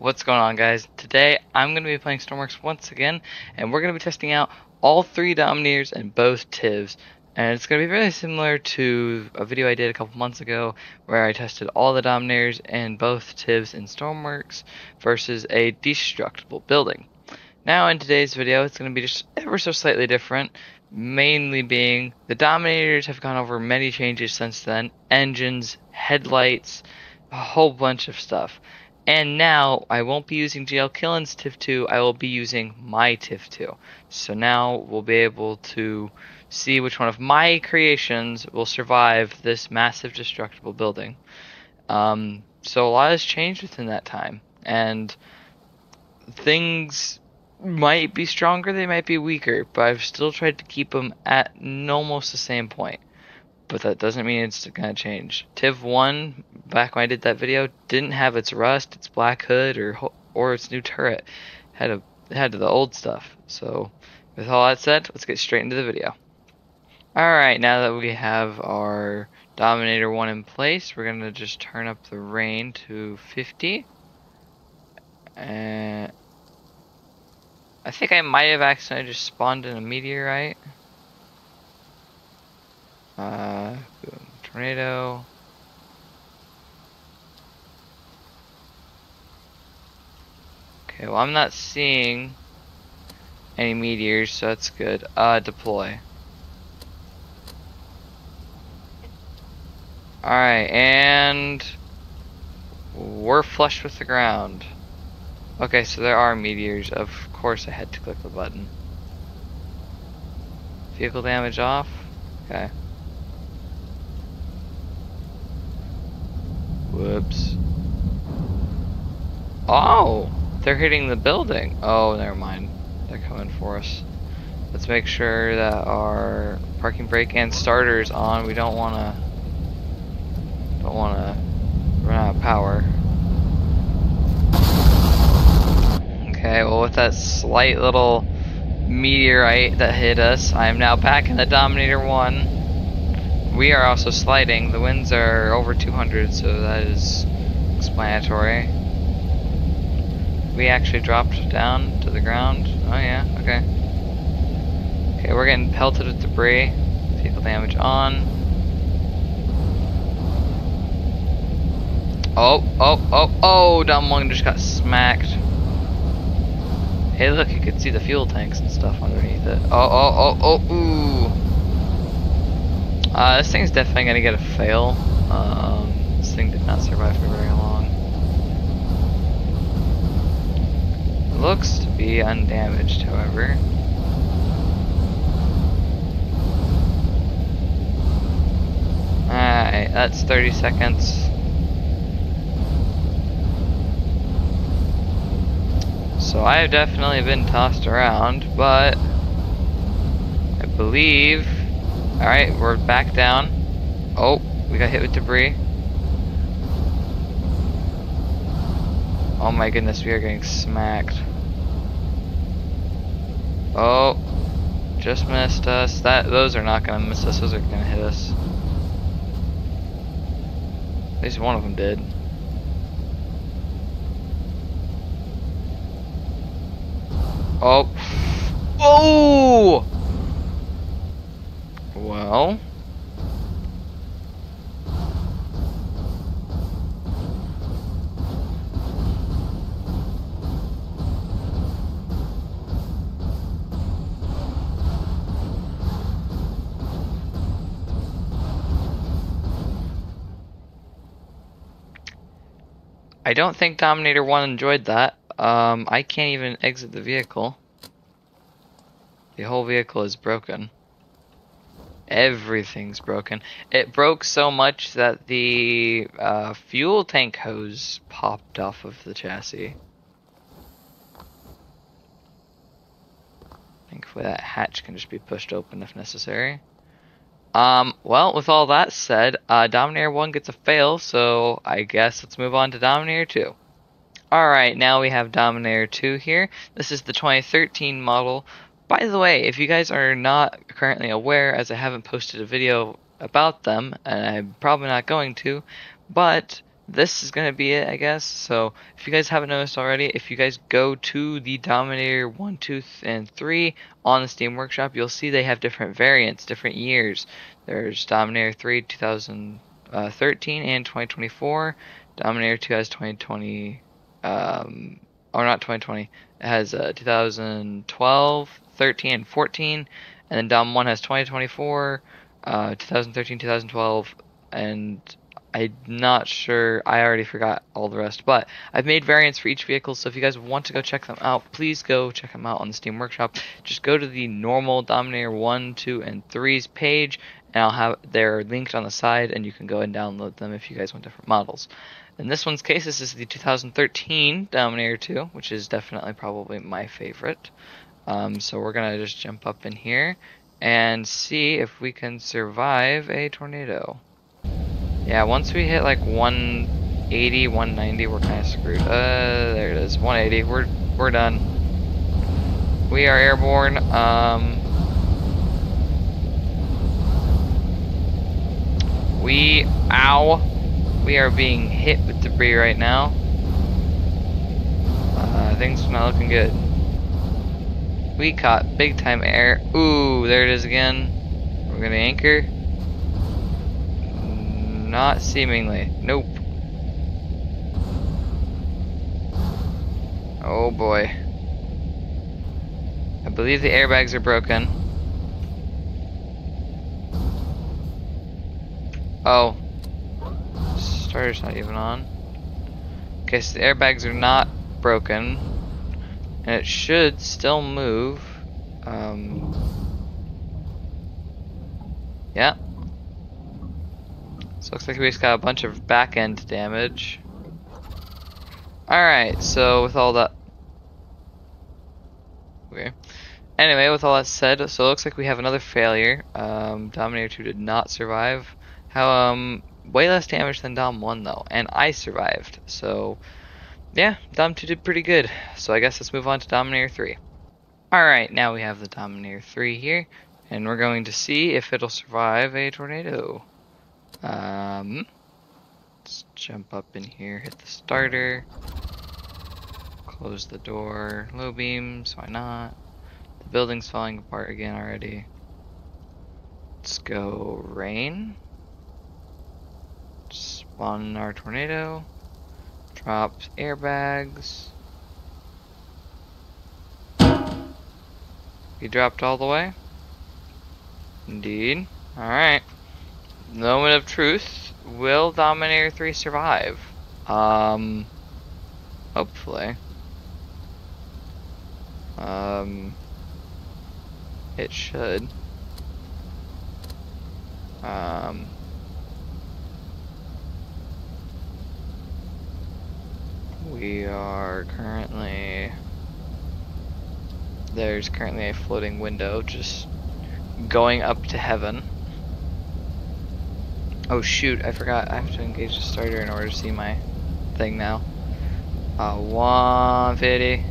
What's going on guys? Today I'm going to be playing Stormworks once again and we're going to be testing out all three Dominators and both Tivs and it's going to be very similar to a video I did a couple months ago where I tested all the Dominators and both Tivs in Stormworks versus a destructible building. Now in today's video it's going to be just ever so slightly different mainly being the Dominators have gone over many changes since then engines, headlights, a whole bunch of stuff. And now I won't be using GL Killen's TIV 2, I will be using my TIV 2. So now we'll be able to see which one of my creations will survive this massive destructible building. Um, so a lot has changed within that time. And things might be stronger, they might be weaker, but I've still tried to keep them at almost the same point but that doesn't mean it's gonna change. Tiv 1, back when I did that video, didn't have its rust, its black hood, or or its new turret. Had a had the old stuff. So, with all that said, let's get straight into the video. Alright, now that we have our Dominator 1 in place, we're gonna just turn up the rain to 50. And I think I might have accidentally just spawned in a meteorite. Uh, boom, tornado. Okay, well I'm not seeing any meteors, so that's good. Uh, deploy. Alright, and we're flush with the ground. Okay, so there are meteors. Of course I had to click the button. Vehicle damage off. Okay. Whoops. Oh! They're hitting the building. Oh, never mind. They're coming for us. Let's make sure that our parking brake and starter is on. We don't want to don't want to run out of power. Okay, well with that slight little meteorite that hit us, I am now back in the Dominator 1. We are also sliding. The winds are over 200, so that is explanatory. We actually dropped down to the ground. Oh yeah, okay. Okay, we're getting pelted with debris. Vehicle damage on. Oh, oh, oh, oh! Dom one just got smacked. Hey, look, you can see the fuel tanks and stuff underneath it. Oh, oh, oh, oh, ooh! Uh, this thing's definitely gonna get a fail. Um, this thing did not survive for very long. looks to be undamaged, however. Alright, that's 30 seconds. So I have definitely been tossed around, but I believe Alright, we're back down. Oh, we got hit with debris. Oh my goodness, we are getting smacked. Oh, just missed us. That Those are not gonna miss us, those are gonna hit us. At least one of them did. Oh. Oh! Well... I don't think Dominator 1 enjoyed that. Um, I can't even exit the vehicle. The whole vehicle is broken. Everything's broken. It broke so much that the uh, fuel tank hose popped off of the chassis. Thankfully that hatch can just be pushed open if necessary. Um, well, with all that said, uh, Dominator 1 gets a fail, so I guess let's move on to Dominator 2. Alright, now we have Dominator 2 here. This is the 2013 model by the way, if you guys are not currently aware, as I haven't posted a video about them, and I'm probably not going to, but this is gonna be it, I guess. So if you guys haven't noticed already, if you guys go to the Dominator 1, 2, and 3 on the Steam Workshop, you'll see they have different variants, different years. There's Dominator 3 2013 and 2024. Dominator 2 has 2020, um, or not 2020. It has uh, 2012, 13, and 14, and then Dom 1 has 2024, uh, 2013, 2012, and I'm not sure. I already forgot all the rest, but I've made variants for each vehicle. So if you guys want to go check them out, please go check them out on the Steam Workshop. Just go to the normal Dominator 1, 2, and 3's page, and I'll have they're linked on the side, and you can go and download them if you guys want different models. In this one's case, this is the 2013 Dominator 2, which is definitely probably my favorite. Um, so we're gonna just jump up in here and see if we can survive a tornado. Yeah, once we hit like 180, 190, we're kind of screwed. Uh, there it is, 180. We're we're done. We are airborne. Um, we, ow, we are being hit with debris right now. Uh, things are not looking good. We caught big time air. Ooh, there it is again. We're gonna anchor. Not seemingly. Nope. Oh boy. I believe the airbags are broken. Oh. Starter's not even on. Okay, so the airbags are not broken. And it should still move. Um, yeah. So looks like we just got a bunch of back end damage. Alright, so with all that... Okay. Anyway, with all that said, so it looks like we have another failure. Um, Dominator 2 did not survive. How, um, way less damage than Dom 1 though, and I survived. So, yeah, Dom 2 did pretty good. So I guess let's move on to Dominator 3. Alright, now we have the Dominator 3 here, and we're going to see if it'll survive a tornado. Um, let's jump up in here, hit the starter, close the door, low beams, why not? The building's falling apart again already. Let's go rain. Spawn our tornado. Drop airbags. He dropped all the way? Indeed. Alright. Moment of truth. Will Dominator 3 survive? Um, hopefully. Um, it should. Um, we are currently, there's currently a floating window just going up to heaven. Oh shoot, I forgot. I have to engage the starter in order to see my thing now. Uh, 150.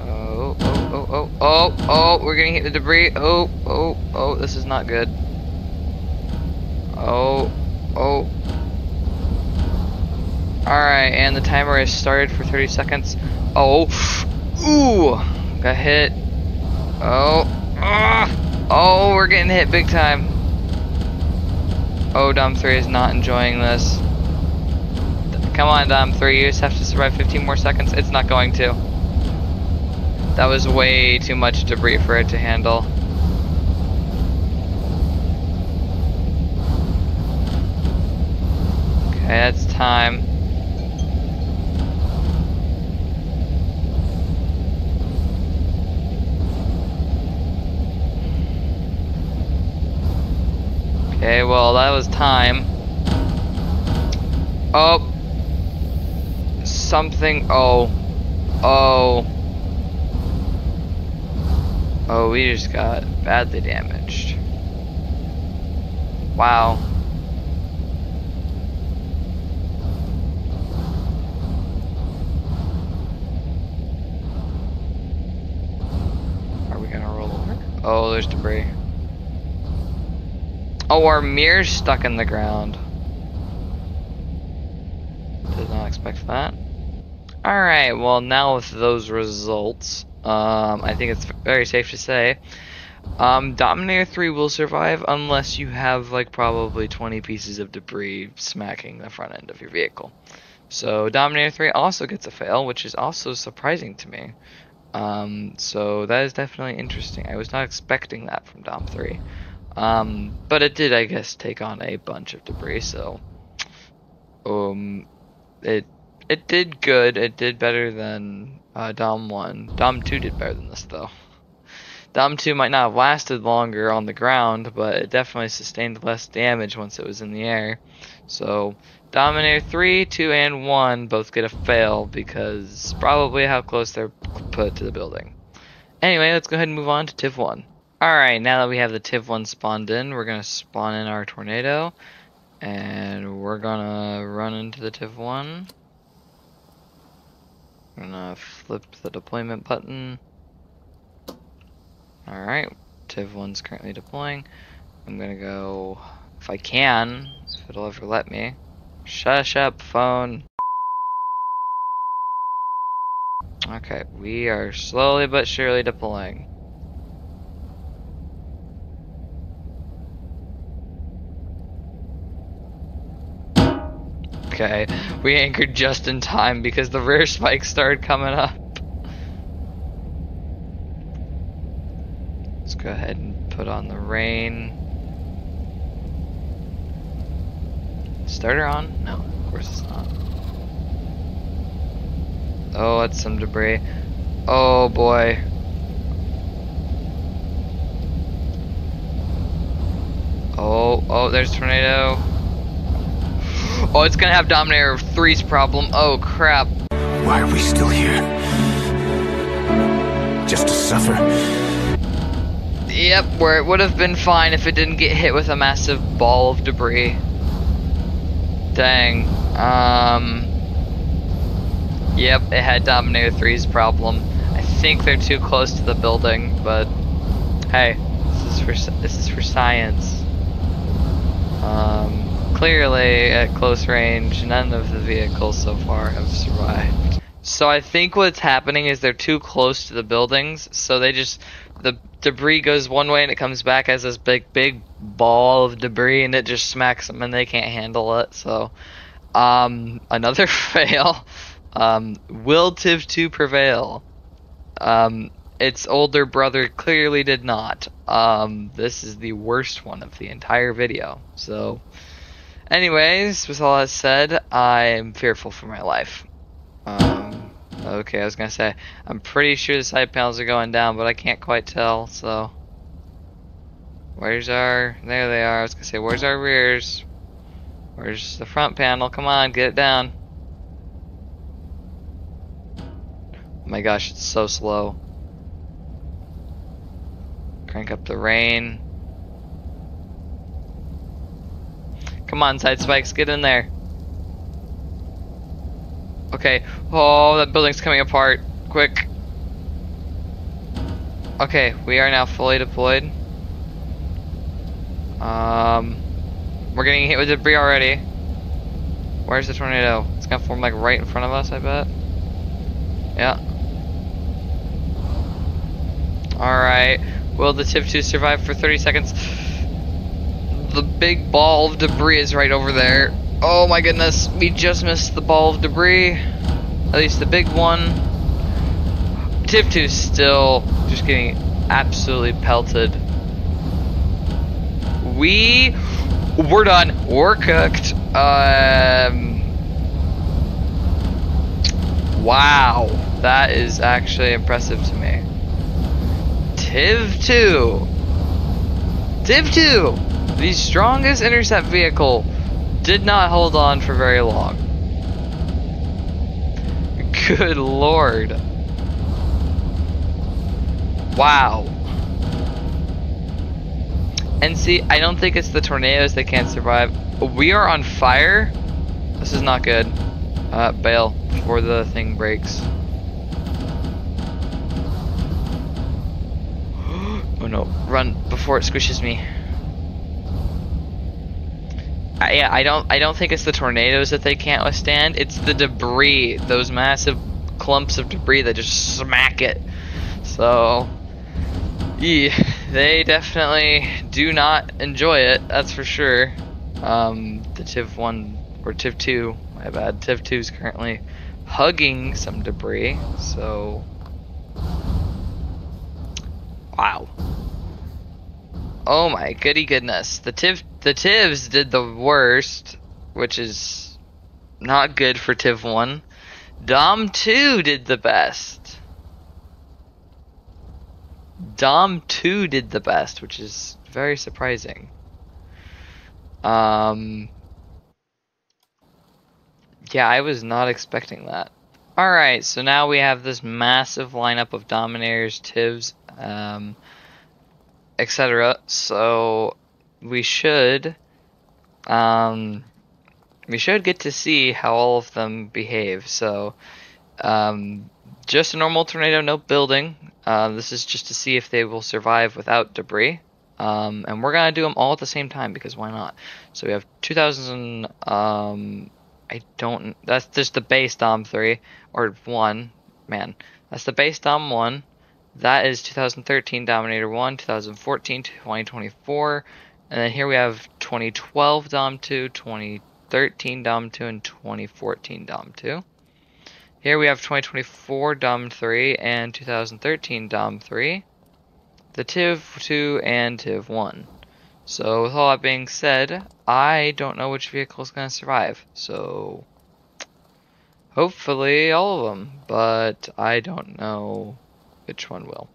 Oh, oh, oh, oh, oh, oh, we're getting hit with debris. Oh, oh, oh, this is not good. Oh, oh. Alright, and the timer has started for 30 seconds. Oh, ooh, got hit. Oh, ah, oh, we're getting hit big time. Oh, Dom 3 is not enjoying this. Come on, Dom 3, you just have to survive 15 more seconds. It's not going to. That was way too much debris for it to handle. Okay, that's time. Okay, well, that was time. Oh. Something. Oh. Oh. Oh, we just got badly damaged. Wow. Are we gonna roll over? Oh, there's debris. Oh, our mirror's stuck in the ground. Did not expect that. Alright, well now with those results, um, I think it's very safe to say, um, Dominator 3 will survive unless you have like probably 20 pieces of debris smacking the front end of your vehicle. So Dominator 3 also gets a fail, which is also surprising to me. Um, so that is definitely interesting. I was not expecting that from Dom 3. Um, but it did, I guess, take on a bunch of debris, so um, it it did good. It did better than uh, Dom 1. Dom 2 did better than this, though. Dom 2 might not have lasted longer on the ground, but it definitely sustained less damage once it was in the air. So, Dominator 3, 2, and 1 both get a fail because probably how close they're put to the building. Anyway, let's go ahead and move on to Tiv 1. Alright, now that we have the Tiv 1 spawned in, we're going to spawn in our tornado. And we're going to run into the Tiv 1. I'm gonna flip the deployment button. Alright, Tiv1's currently deploying. I'm gonna go, if I can, if it'll ever let me. Shush up, phone. Okay, we are slowly but surely deploying. Okay, we anchored just in time because the rear spike started coming up. Let's go ahead and put on the rain. Starter on? No, of course it's not. Oh, that's some debris. Oh boy. Oh, oh, there's tornado. Oh, it's gonna have Dominator 3's problem. Oh, crap. Why are we still here? Just to suffer? Yep, where it would have been fine if it didn't get hit with a massive ball of debris. Dang. Um. Yep, it had Dominator 3's problem. I think they're too close to the building, but hey, this is for this is for science. Um. Clearly, at close range, none of the vehicles so far have survived. So I think what's happening is they're too close to the buildings, so they just the debris goes one way and it comes back as this big big ball of debris and it just smacks them and they can't handle it. So um, another fail. Um, will Tiv 2 prevail? Um, its older brother clearly did not. Um, this is the worst one of the entire video. So Anyways, with all that said, I'm fearful for my life. Um, okay, I was gonna say, I'm pretty sure the side panels are going down, but I can't quite tell, so. Where's our, there they are, I was gonna say, where's our rears? Where's the front panel? Come on, get it down. Oh my gosh, it's so slow. Crank up the rain. Come on, side spikes, get in there. Okay. Oh, that building's coming apart. Quick. Okay, we are now fully deployed. Um, we're getting hit with debris already. Where's the tornado? It's gonna form like right in front of us, I bet. Yeah. Alright. Will the Tiv 2 survive for 30 seconds? The big ball of debris is right over there. Oh my goodness, we just missed the ball of debris. At least the big one. Tiv 2's still just getting absolutely pelted. We, we're done. We're cooked. Um, wow, that is actually impressive to me. Tiv 2. Tiv 2 the strongest intercept vehicle did not hold on for very long. Good lord. Wow. And see, I don't think it's the tornadoes that can't survive. We are on fire. This is not good. Uh, bail before the thing breaks. oh no, run before it squishes me. I, yeah, I don't I don't think it's the tornadoes that they can't withstand. It's the debris, those massive clumps of debris that just smack it. So, yeah, they definitely do not enjoy it. That's for sure. Um, the Tiv one or Tiv two, my bad. Tiv two is currently hugging some debris. So, wow. Oh my goody goodness. The Tiv the Tivs did the worst, which is not good for Tiv 1. Dom 2 did the best. Dom 2 did the best, which is very surprising. Um Yeah, I was not expecting that. Alright, so now we have this massive lineup of Dominators, Tivs, um, etc. So we should um, we should get to see how all of them behave. So um, just a normal tornado, no building. Uh, this is just to see if they will survive without debris. Um, and we're gonna do them all at the same time because why not? So we have 2000. Um, I don't. That's just the base Dom three or one. Man, that's the base Dom one. That is 2013 Dominator 1, 2014, 2024, and then here we have 2012 Dom 2, 2013 Dom 2, and 2014 Dom 2. Here we have 2024 Dom 3 and 2013 Dom 3, the Tiv 2 and Tiv 1. So with all that being said, I don't know which vehicle is going to survive. So hopefully all of them, but I don't know which one will.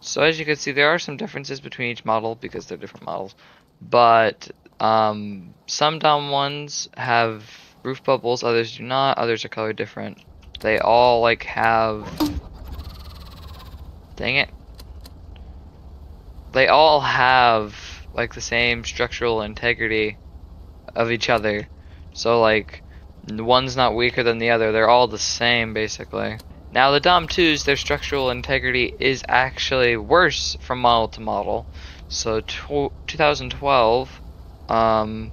So as you can see, there are some differences between each model because they're different models. But um, some Dom ones have roof bubbles, others do not, others are colored different. They all like have... Dang it. They all have like the same structural integrity of each other. So like, one's not weaker than the other, they're all the same basically. Now the Dom 2s, their structural integrity is actually worse from model to model. So 2012, um,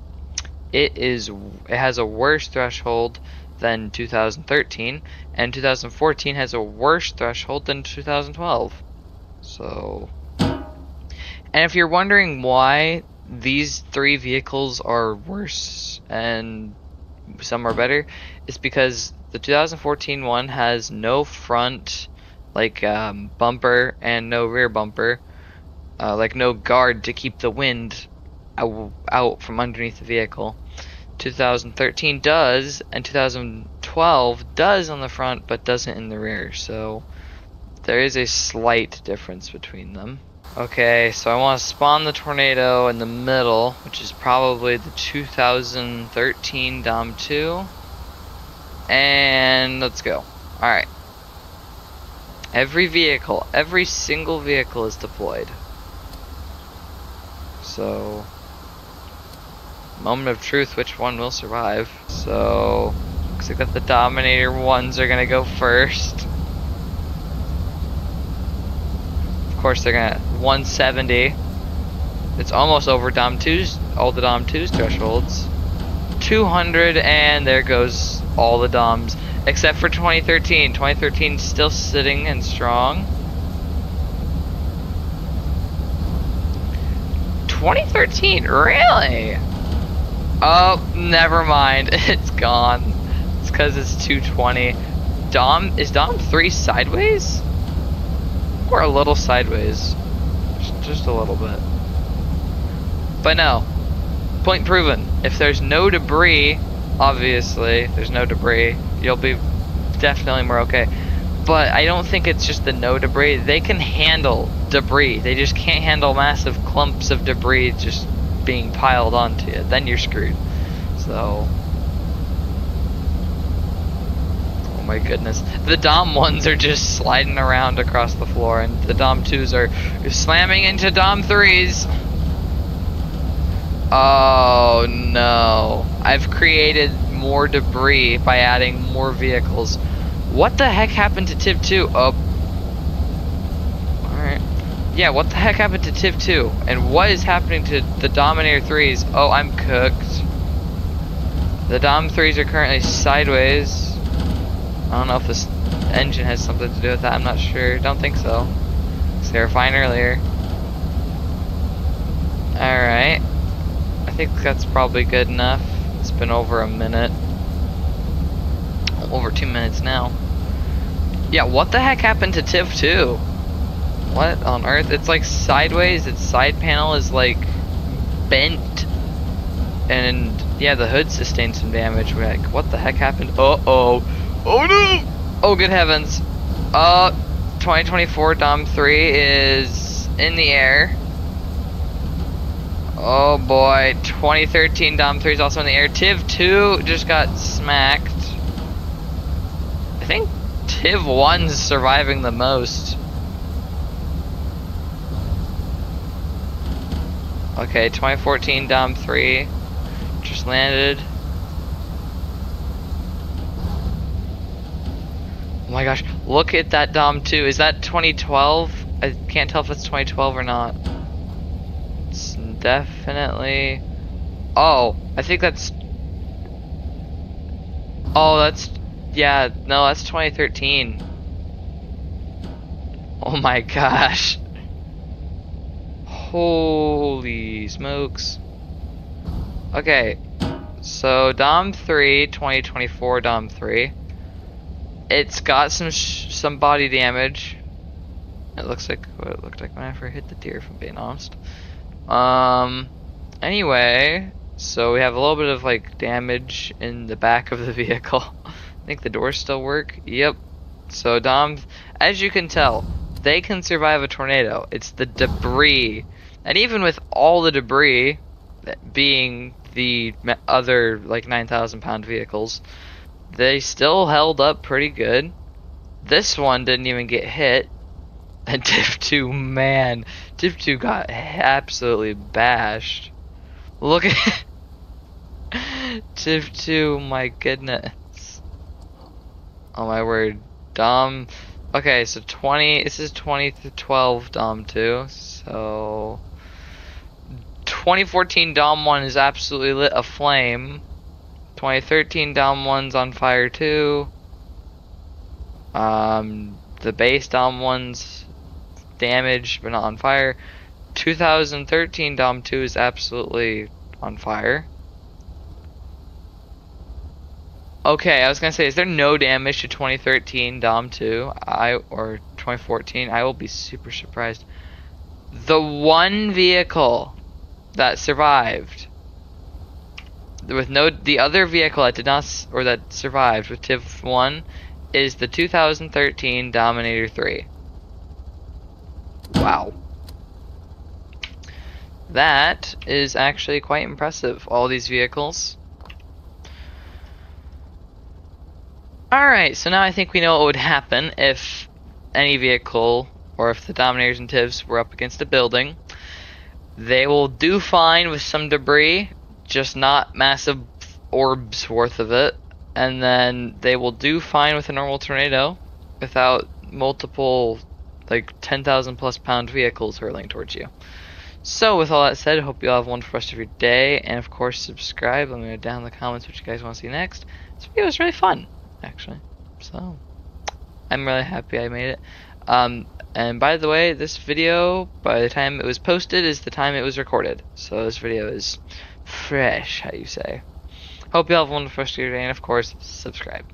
it is it has a worse threshold than 2013, and 2014 has a worse threshold than 2012. So, and if you're wondering why these three vehicles are worse and some are better, it's because the 2014 one has no front like um, bumper and no rear bumper, uh, like no guard to keep the wind out, out from underneath the vehicle. 2013 does, and 2012 does on the front, but doesn't in the rear. So there is a slight difference between them. Okay, so I want to spawn the tornado in the middle, which is probably the 2013 Dom 2. And let's go. Alright. Every vehicle, every single vehicle is deployed. So, moment of truth, which one will survive? So, looks like that the Dominator ones are gonna go first. Of course, they're gonna 170. It's almost over Dom 2's, all the Dom 2's thresholds. 200, and there goes all the DOMs except for 2013. 2013 still sitting and strong. 2013, really? Oh, never mind. It's gone. It's because it's 220. Dom is Dom three sideways, or a little sideways, just, just a little bit. But no, point proven. If there's no debris obviously there's no debris you'll be definitely more okay. But I don't think it's just the no debris. They can handle debris. They just can't handle massive clumps of debris just being piled onto you. Then you're screwed. So oh my goodness. The dom ones are just sliding around across the floor and the dom twos are slamming into dom threes Oh no. I've created more debris by adding more vehicles. What the heck happened to Tiv 2? Oh. Alright. Yeah, what the heck happened to Tiv 2? And what is happening to the Dominator 3s? Oh, I'm cooked. The Dom 3s are currently sideways. I don't know if this engine has something to do with that. I'm not sure. Don't think so. They were fine earlier. Alright. I think that's probably good enough. It's been over a minute. Over two minutes now. Yeah, what the heck happened to TIV 2? What on earth? It's like sideways, its side panel is like bent. And yeah, the hood sustained some damage. We're like, what the heck happened? Uh oh. Oh no! Oh good heavens. Uh 2024 Dom 3 is in the air. Oh boy, 2013 Dom 3 is also in the air. Tiv 2 just got smacked. I think Tiv 1's surviving the most. Okay, 2014 Dom 3 just landed. Oh my gosh, look at that Dom 2. Is that 2012? I can't tell if it's 2012 or not. Definitely... Oh, I think that's... Oh, that's... Yeah, no, that's 2013. Oh my gosh. Holy smokes. Okay, so Dom 3, 2024 Dom 3. It's got some some body damage. It looks like what it looked like when I first hit the deer, I'm being honest. Um, anyway, so we have a little bit of like damage in the back of the vehicle. I think the doors still work. Yep. So Dom, as you can tell, they can survive a tornado. It's the debris and even with all the debris being the other like 9,000 pound vehicles, they still held up pretty good. This one didn't even get hit. And Tiv 2, man, Tiv 2 got absolutely bashed. Look at Tiv 2, my goodness. Oh my word. Dom. Okay, so 20. This is 20 to 12 Dom 2. So. 2014 Dom 1 is absolutely lit aflame. 2013 Dom 1's on fire too. Um, the base Dom 1's damaged but not on fire. 2013 Dom 2 is absolutely on fire. Okay, I was gonna say, is there no damage to 2013 Dom 2? I or 2014? I will be super surprised. The one vehicle that survived with no the other vehicle that did not or that survived with TIV 1 is the 2013 Dominator 3. Wow. That is actually quite impressive, all these vehicles. Alright, so now I think we know what would happen if any vehicle, or if the Dominators and TIVs were up against a building. They will do fine with some debris, just not massive orbs worth of it. And then they will do fine with a normal tornado without multiple, like 10,000 plus pound vehicles hurling towards you. So, with all that said, hope you all have a wonderful rest of your day. And of course, subscribe. Let me know down in the comments what you guys want to see next. This video was really fun, actually. So, I'm really happy I made it. Um, and by the way, this video, by the time it was posted, is the time it was recorded. So this video is fresh, how you say. Hope you all have a wonderful rest of your day, and of course, subscribe.